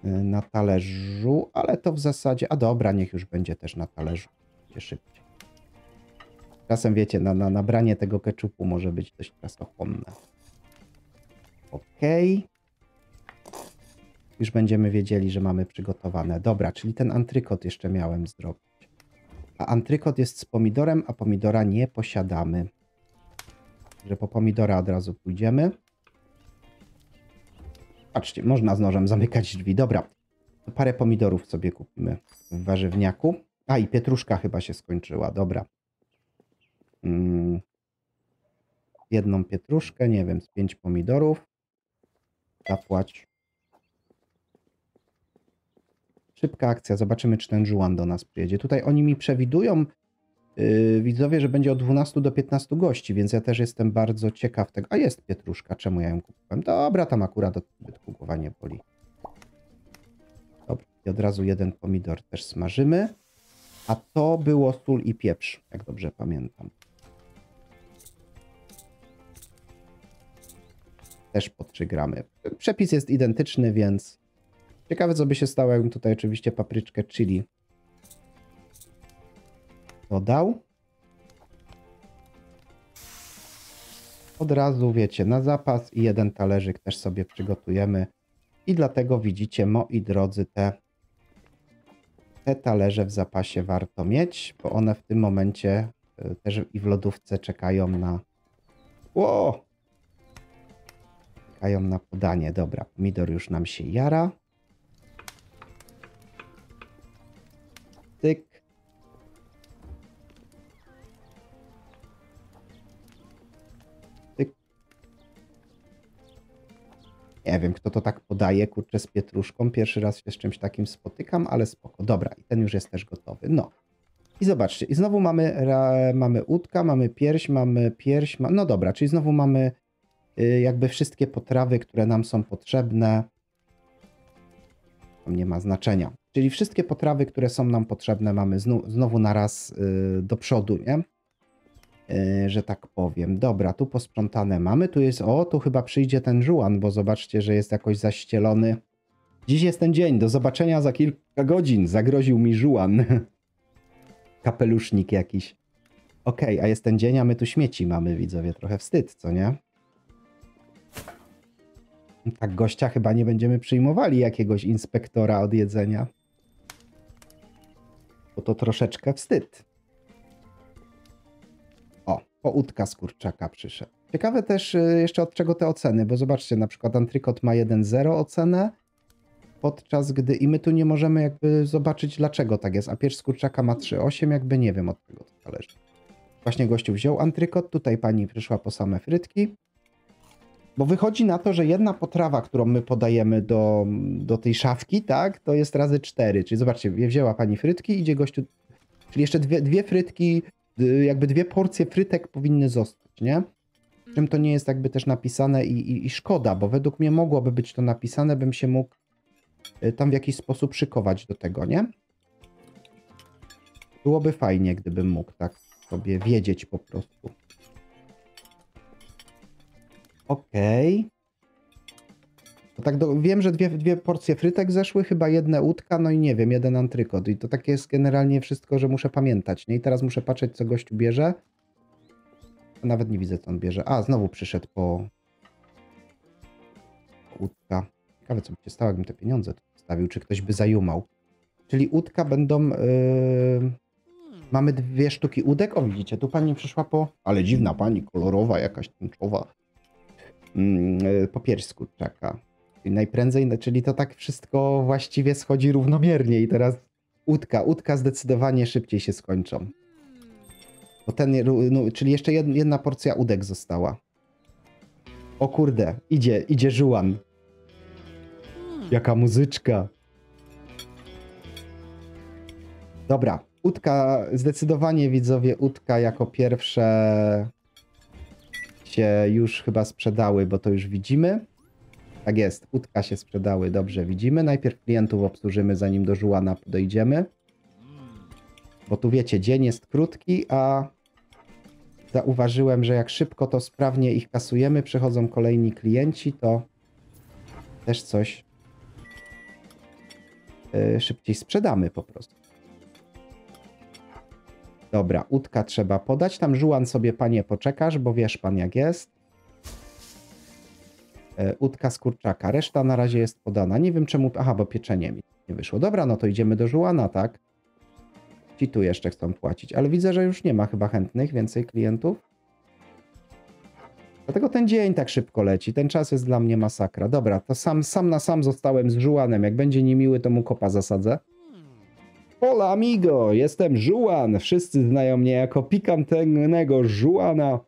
y, na talerzu, ale to w zasadzie... A dobra, niech już będzie też na talerzu. Będzie szybciej. Czasem, wiecie, na, na nabranie tego keczupu może być dość czasochłonne. Okej. Okay. Już będziemy wiedzieli, że mamy przygotowane. Dobra, czyli ten antrykot jeszcze miałem zrobić. A antrykot jest z pomidorem, a pomidora nie posiadamy. Że po pomidora od razu pójdziemy. Patrzcie, można z nożem zamykać drzwi. Dobra, parę pomidorów sobie kupimy w warzywniaku. A i pietruszka chyba się skończyła. Dobra. Mm. Jedną pietruszkę, nie wiem, z pięć pomidorów. Zapłać Szybka akcja, zobaczymy, czy ten Juan do nas przyjedzie. Tutaj oni mi przewidują, yy, widzowie, że będzie od 12 do 15 gości, więc ja też jestem bardzo ciekaw tego. A jest pietruszka, czemu ja ją kupiłem? Dobra, tam akurat od zbytku głowa nie boli. Dobra, i od razu jeden pomidor też smażymy. A to było sól i pieprz, jak dobrze pamiętam. Też po 3 gramy. Przepis jest identyczny, więc Ciekawe, co by się stało, jakbym tutaj oczywiście papryczkę chili dodał. Od razu, wiecie, na zapas i jeden talerzyk też sobie przygotujemy. I dlatego widzicie, moi drodzy, te, te talerze w zapasie warto mieć, bo one w tym momencie y, też i w lodówce czekają na... Ło! Czekają na podanie. Dobra, pomidor już nam się jara. Tyk. Tyk. Nie wiem, kto to tak podaje, kurczę, z pietruszką. Pierwszy raz się z czymś takim spotykam, ale spoko. Dobra, i ten już jest też gotowy. No. I zobaczcie, i znowu mamy, mamy udka, mamy pierś, mamy pierś, ma... no dobra, czyli znowu mamy y, jakby wszystkie potrawy, które nam są potrzebne. To nie ma znaczenia. Czyli wszystkie potrawy, które są nam potrzebne, mamy znowu, znowu na raz yy, do przodu, nie? Yy, że tak powiem. Dobra, tu posprzątane mamy. Tu jest, o, tu chyba przyjdzie ten żułan, bo zobaczcie, że jest jakoś zaścielony. Dziś jest ten dzień, do zobaczenia za kilka godzin. Zagroził mi żułan. Kapelusznik jakiś. Okej, okay, a jest ten dzień, a my tu śmieci mamy, widzowie. Trochę wstyd, co nie? Tak gościa chyba nie będziemy przyjmowali jakiegoś inspektora od jedzenia bo to troszeczkę wstyd. O, połudka z kurczaka przyszedł. Ciekawe też y, jeszcze od czego te oceny, bo zobaczcie, na przykład antrykot ma 1,0 ocenę, podczas gdy i my tu nie możemy jakby zobaczyć dlaczego tak jest, a pierś z kurczaka ma 3,8, jakby nie wiem od czego to zależy. Właśnie gościu wziął antrykot, tutaj pani przyszła po same frytki, bo wychodzi na to, że jedna potrawa, którą my podajemy do, do tej szafki, tak, to jest razy cztery. Czyli zobaczcie, wzięła pani frytki, idzie gościu, czyli jeszcze dwie, dwie frytki y, jakby dwie porcje frytek powinny zostać, nie? Czym to nie jest jakby też napisane i, i, i szkoda, bo według mnie mogłoby być to napisane, bym się mógł y, tam w jakiś sposób szykować do tego, nie? Byłoby fajnie, gdybym mógł tak sobie wiedzieć po prostu. Okej. To tak wiem, że dwie, dwie porcje frytek zeszły, chyba jedna łódka, no i nie wiem, jeden antrykot. I to takie jest generalnie wszystko, że muszę pamiętać. Nie? I teraz muszę patrzeć, co gościu bierze. Nawet nie widzę, co on bierze. A, znowu przyszedł po... po łódka. Ciekawe, co by się stało, jakbym te pieniądze tu wstawił. Czy ktoś by zajumał. Czyli łódka będą... Yy... Mamy dwie sztuki łódek. O, widzicie, tu pani przyszła po... Ale dziwna pani, kolorowa, jakaś tęczowa. Mm, po pierś z kurczaka. Czyli najprędzej, no, czyli to tak wszystko właściwie schodzi równomiernie i teraz łódka, łódka zdecydowanie szybciej się skończą. Bo ten, no, czyli jeszcze jedna porcja udek została. O kurde, idzie, idzie żułan. Jaka muzyczka. Dobra, łódka, zdecydowanie widzowie, łódka jako pierwsze się już chyba sprzedały, bo to już widzimy. Tak jest, łódka się sprzedały, dobrze widzimy. Najpierw klientów obsłużymy, zanim do żułana podejdziemy. Bo tu wiecie, dzień jest krótki, a zauważyłem, że jak szybko to sprawnie ich kasujemy, przychodzą kolejni klienci, to też coś yy, szybciej sprzedamy po prostu. Dobra, łódka trzeba podać. Tam żułan sobie, panie, poczekasz, bo wiesz pan jak jest. Łódka z kurczaka. Reszta na razie jest podana. Nie wiem czemu... Aha, bo pieczenie mi nie wyszło. Dobra, no to idziemy do żułana, tak? Ci tu jeszcze chcą płacić, ale widzę, że już nie ma chyba chętnych, więcej klientów. Dlatego ten dzień tak szybko leci, ten czas jest dla mnie masakra. Dobra, to sam, sam na sam zostałem z żułanem. Jak będzie niemiły, to mu kopa zasadzę. Hola amigo, jestem żułan. Wszyscy znają mnie jako pikantnego żułana,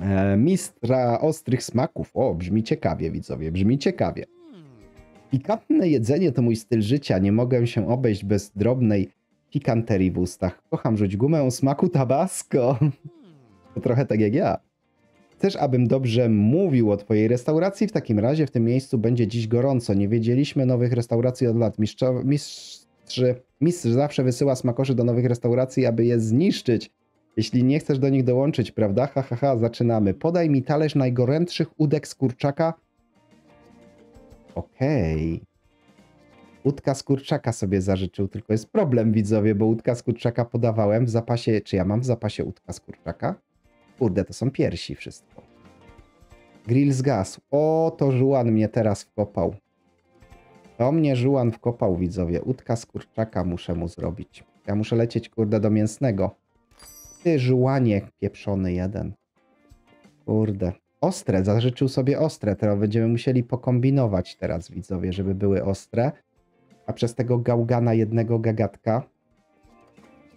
e, mistrza ostrych smaków. O, brzmi ciekawie, widzowie, brzmi ciekawie. Pikantne jedzenie to mój styl życia. Nie mogę się obejść bez drobnej pikanterii w ustach. Kocham rzuć gumę o smaku tabasco. To trochę tak jak ja. Chcesz, abym dobrze mówił o twojej restauracji? W takim razie w tym miejscu będzie dziś gorąco. Nie wiedzieliśmy nowych restauracji od lat. Mistrzo, mistrz, mistrz zawsze wysyła smakoszy do nowych restauracji, aby je zniszczyć. Jeśli nie chcesz do nich dołączyć, prawda? Ha, ha, ha, zaczynamy. Podaj mi talerz najgorętszych udek z kurczaka. Okej. Okay. Łódka z kurczaka sobie zażyczył, tylko jest problem widzowie, bo łódka z kurczaka podawałem w zapasie, czy ja mam w zapasie łódka z kurczaka? Kurde, to są piersi wszystko. Grill zgasł. O, to żułan mnie teraz wkopał. To mnie żułan wkopał, widzowie. Łódka z kurczaka muszę mu zrobić. Ja muszę lecieć, kurde, do mięsnego. Ty żułanie pieprzony jeden. Kurde. Ostre, zażyczył sobie ostre. Teraz będziemy musieli pokombinować teraz, widzowie, żeby były ostre. A przez tego gałgana jednego gagatka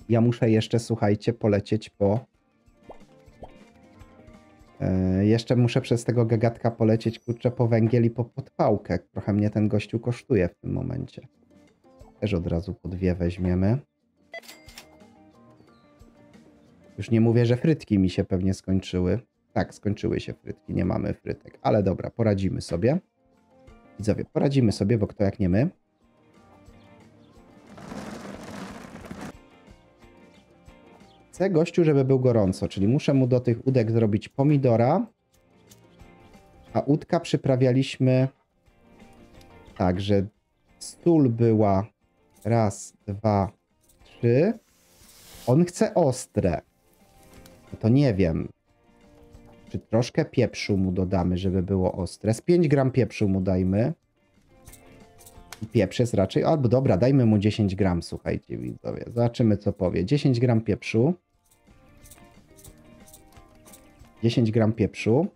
ja muszę jeszcze, słuchajcie, polecieć po... Yy, jeszcze muszę przez tego gagatka polecieć, kurczę, po węgiel i po podpałkę. Trochę mnie ten gościu kosztuje w tym momencie. Też od razu po dwie weźmiemy. Już nie mówię, że frytki mi się pewnie skończyły. Tak, skończyły się frytki, nie mamy frytek. Ale dobra, poradzimy sobie. Widzowie, poradzimy sobie, bo kto jak nie my. Chcę gościu, żeby był gorąco, czyli muszę mu do tych udek zrobić pomidora. A udka przyprawialiśmy tak, że sól była raz, dwa, trzy. On chce ostre. No to nie wiem. Czy troszkę pieprzu mu dodamy, żeby było ostre. Z 5 gram pieprzu mu dajmy. Pieprz jest raczej... Albo dobra, dajmy mu 10 gram, słuchajcie widzowie. Zobaczymy, co powie. 10 gram pieprzu. 10 gram pieprzu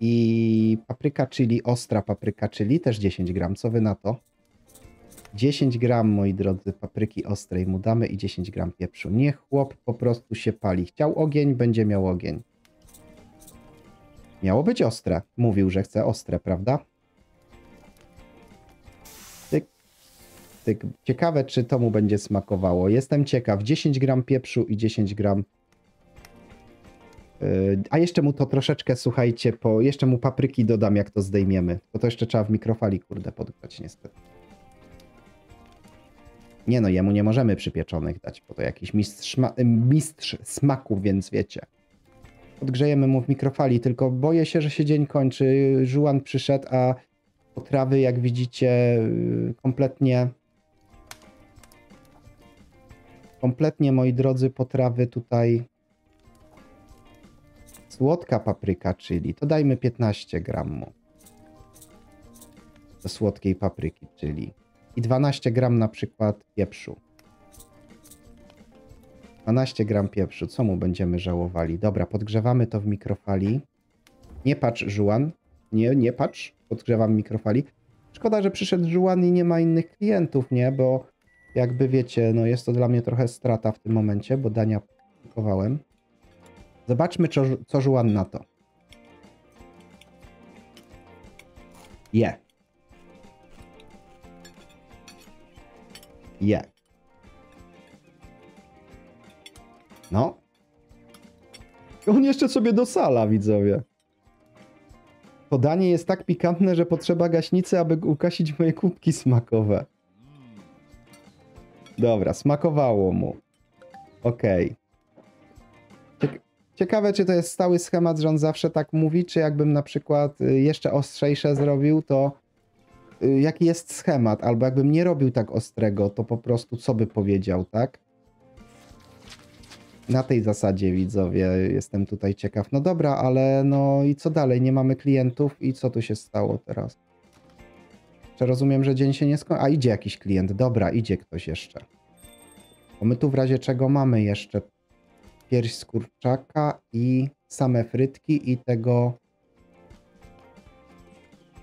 i papryka chili, ostra papryka chili, też 10 gram. Co wy na to? 10 gram, moi drodzy, papryki ostrej mu damy i 10 gram pieprzu. Niech chłop po prostu się pali. Chciał ogień, będzie miał ogień. Miało być ostre. Mówił, że chce ostre, prawda? Tyk, tyk. Ciekawe, czy to mu będzie smakowało. Jestem ciekaw. 10 gram pieprzu i 10 gram A jeszcze mu to troszeczkę, słuchajcie, po, jeszcze mu papryki dodam, jak to zdejmiemy. Bo to jeszcze trzeba w mikrofali, kurde, podgrzać niestety. Nie no, jemu nie możemy przypieczonych dać, bo to jakiś mistrz, ma- mistrz smaku, więc wiecie. Podgrzejemy mu w mikrofali, tylko boję się, że się dzień kończy. Żułan przyszedł, a potrawy, jak widzicie, yy, kompletnie kompletnie, moi drodzy, potrawy tutaj słodka papryka, czyli to dajmy 15 gram mu. Do słodkiej papryki, czyli i 12 gram na przykład pieprzu. 12 gram pieprzu, co mu będziemy żałowali? Dobra, podgrzewamy to w mikrofali. Nie patrz, Żuan. Nie, nie patrz. Podgrzewam mikrofali. Szkoda, że przyszedł Żuan i nie ma innych klientów, nie? Bo jakby wiecie, no jest to dla mnie trochę strata w tym momencie, bo dania kupowałem. Zobaczmy, co, co Żuan na to. Je. Je. No. On jeszcze sobie dosala, widzowie. Podanie jest tak pikantne, że potrzeba gaśnicy, aby ukasić moje kubki smakowe. Dobra, smakowało mu. Okej. Ciek- Ciekawe, czy to jest stały schemat, że on zawsze tak mówi, czy jakbym na przykład y, jeszcze ostrzejsze zrobił, to y, jaki jest schemat, albo jakbym nie robił tak ostrego, to po prostu co by powiedział, tak? Na tej zasadzie, widzowie, jestem tutaj ciekaw. No dobra, ale no i co dalej? Nie mamy klientów i co tu się stało teraz? Czy rozumiem, że dzień się nie skończy? A idzie jakiś klient. Dobra, idzie ktoś jeszcze. Bo my tu w razie czego mamy jeszcze pierś z kurczaka i same frytki i tego...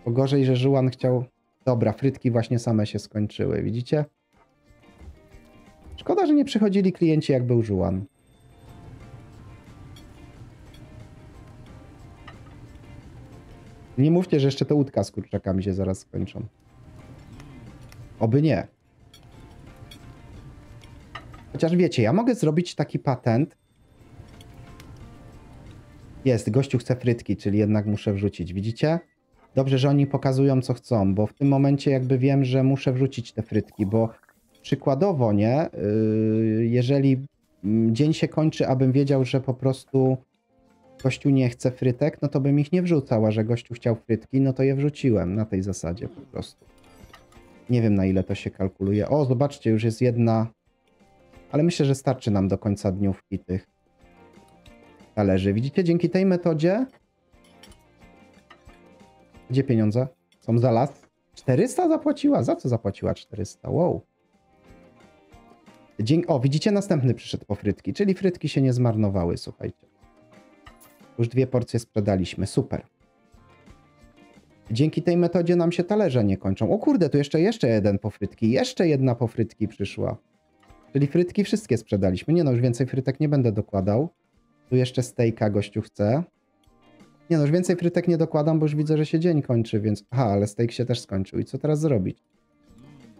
Bo gorzej, że Żułan chciał... Dobra, frytki właśnie same się skończyły, widzicie? Szkoda, że nie przychodzili klienci jak był Żułan. Nie mówcie, że jeszcze te łódka z kurczakami się zaraz skończą. Oby nie. Chociaż wiecie, ja mogę zrobić taki patent. Jest, gościu chce frytki, czyli jednak muszę wrzucić. Widzicie? Dobrze, że oni pokazują co chcą, bo w tym momencie jakby wiem, że muszę wrzucić te frytki, bo przykładowo, nie? Yy, jeżeli mm, dzień się kończy, abym wiedział, że po prostu gościu nie chce frytek, no to bym ich nie wrzucał, a że gościu chciał frytki, no to je wrzuciłem na tej zasadzie po prostu. Nie wiem na ile to się kalkuluje. O, zobaczcie, już jest jedna. Ale myślę, że starczy nam do końca dniówki tych talerzy. Widzicie, dzięki tej metodzie. Gdzie pieniądze? Są za las? 400 zapłaciła? Za co zapłaciła 400? Wow. Dzięki... O, widzicie, następny przyszedł po frytki, czyli frytki się nie zmarnowały, słuchajcie. Już dwie porcje sprzedaliśmy, super. Dzięki tej metodzie nam się talerze nie kończą. O kurde, tu jeszcze jeszcze jeden po frytki, jeszcze jedna po frytki przyszła. Czyli frytki wszystkie sprzedaliśmy. Nie no, już więcej frytek nie będę dokładał. Tu jeszcze stejka gościu chce. Nie no, już więcej frytek nie dokładam, bo już widzę, że się dzień kończy, więc... Aha, ale steak się też skończył. I co teraz zrobić?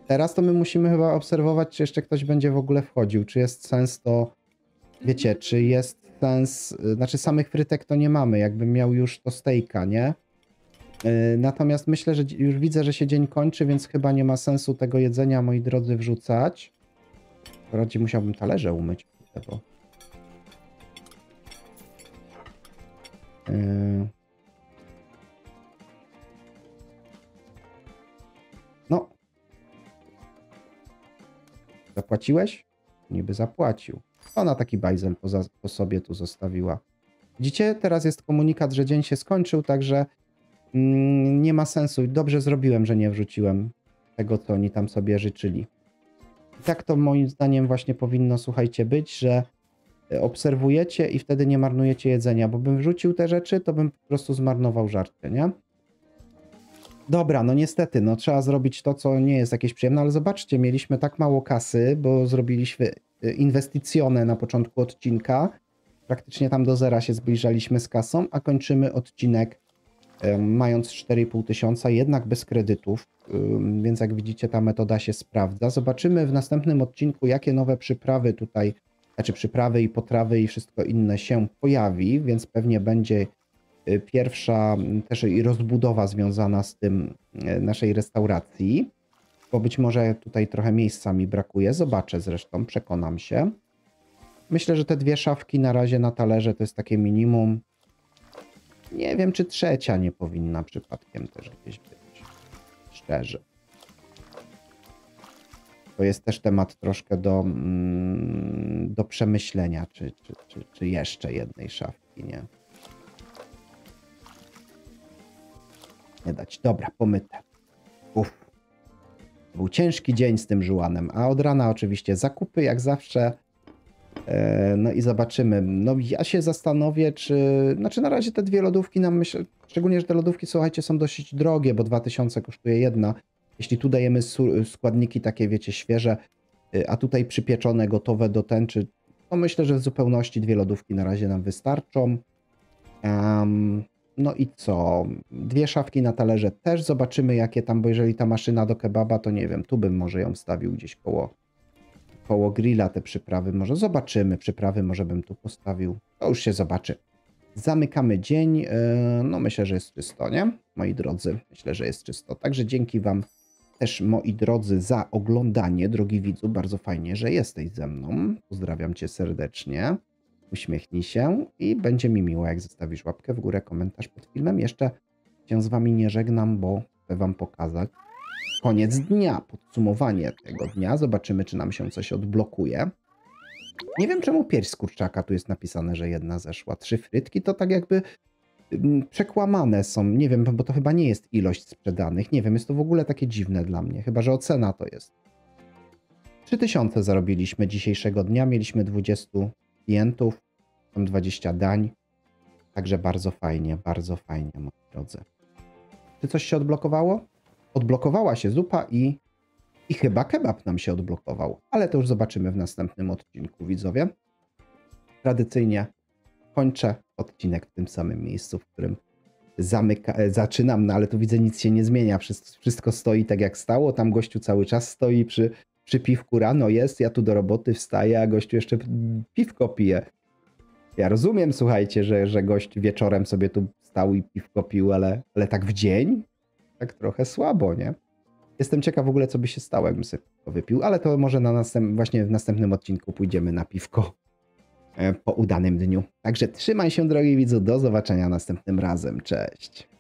Teraz to my musimy chyba obserwować, czy jeszcze ktoś będzie w ogóle wchodził. Czy jest sens to... Wiecie, czy jest sens... Znaczy samych frytek to nie mamy. Jakbym miał już to steaka, nie? Yy, Natomiast myślę, że już widzę, że się dzień kończy, więc chyba nie ma sensu tego jedzenia, moi drodzy, wrzucać. Raczej musiałbym talerze umyć. Bo... No. Zapłaciłeś? Niby zapłacił. Ona taki bajzel po, po sobie tu zostawiła. Widzicie, teraz jest komunikat, że dzień się skończył, także mm, nie ma sensu. Dobrze zrobiłem, że nie wrzuciłem tego, co oni tam sobie życzyli. I tak to moim zdaniem właśnie powinno, słuchajcie, być, że obserwujecie i wtedy nie marnujecie jedzenia, bo bym wrzucił te rzeczy, to bym po prostu zmarnował żarcie, nie? Dobra, no niestety, no trzeba zrobić to, co nie jest jakieś przyjemne, ale zobaczcie, mieliśmy tak mało kasy, bo zrobiliśmy y, inwestycjone na początku odcinka. Praktycznie tam do zera się zbliżaliśmy z kasą, a kończymy odcinek mając 4,5 tysiąca, jednak bez kredytów, więc jak widzicie ta metoda się sprawdza. Zobaczymy w następnym odcinku, jakie nowe przyprawy tutaj znaczy przyprawy i potrawy i wszystko inne się pojawi, więc pewnie będzie y, pierwsza mm, też i rozbudowa związana z tym y, naszej restauracji, bo być może tutaj trochę miejsca mi brakuje. Zobaczę zresztą, przekonam się. Myślę, że te dwie szafki na razie na talerze to jest takie minimum. Nie wiem, czy trzecia nie powinna przypadkiem też gdzieś być. Szczerze. To jest też temat troszkę do, mm, do przemyślenia, czy, czy, czy, czy jeszcze jednej szafki, nie? Nie dać. Dobra, pomyte. Uff. Był ciężki dzień z tym żułanem, a od rana oczywiście zakupy, jak zawsze. E, No i zobaczymy. No ja się zastanowię, czy... Znaczy na razie te dwie lodówki nam myślę... Szczególnie, że te lodówki, słuchajcie, są dosyć drogie, bo 2000 kosztuje jedna. Jeśli tu dajemy składniki takie, wiecie, świeże, y, a tutaj przypieczone, gotowe do tęczy, to myślę, że w zupełności dwie lodówki na razie nam wystarczą. Em, no i co? Dwie szafki na talerze też zobaczymy, jakie tam, bo jeżeli ta maszyna do kebaba, to nie wiem, tu bym może ją wstawił gdzieś koło, koło grilla te przyprawy. Może zobaczymy, przyprawy może bym tu postawił. To już się zobaczy. Zamykamy dzień. Yy, No myślę, że jest czysto, nie? Moi drodzy, myślę, że jest czysto. Także dzięki Wam też, moi drodzy, za oglądanie. Drogi widzu, bardzo fajnie, że jesteś ze mną. Pozdrawiam Cię serdecznie. Uśmiechnij się i będzie mi miło, jak zostawisz łapkę w górę, komentarz pod filmem. Jeszcze się z Wami nie żegnam, bo chcę Wam pokazać koniec dnia, podsumowanie tego dnia. Zobaczymy, czy nam się coś odblokuje. Nie wiem, czemu pierś z kurczaka tu jest napisane, że jedna zeszła. Trzy frytki to tak jakby przekłamane są. Nie wiem, bo to chyba nie jest ilość sprzedanych. Nie wiem, jest to w ogóle takie dziwne dla mnie. Chyba, że ocena to jest. 3000 zarobiliśmy dzisiejszego dnia. Mieliśmy 20 klientów, tam 20 dań. Także bardzo fajnie, bardzo fajnie, moi drodzy. Czy coś się odblokowało? Odblokowała się zupa i, i chyba kebab nam się odblokował. Ale to już zobaczymy w następnym odcinku, widzowie. Tradycyjnie kończę odcinek w tym samym miejscu, w którym zamyka, e, zaczynam, no ale tu widzę nic się nie zmienia. Wszystko, stoi tak jak stało. Tam gościu cały czas stoi przy, przy piwku rano jest, ja tu do roboty wstaję, a gościu jeszcze piwko pije. Ja rozumiem, słuchajcie, że, że gość wieczorem sobie tu stał i piwko pił, ale, ale tak w dzień? Tak trochę słabo, nie? Jestem ciekaw w ogóle, co by się stało, jakbym sobie piwko wypił, ale to może na następ, właśnie w następnym odcinku pójdziemy na piwko po udanym dniu. Także trzymaj się, drogi widzu, do zobaczenia następnym razem. Cześć.